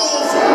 assholes.